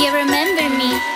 You remember me.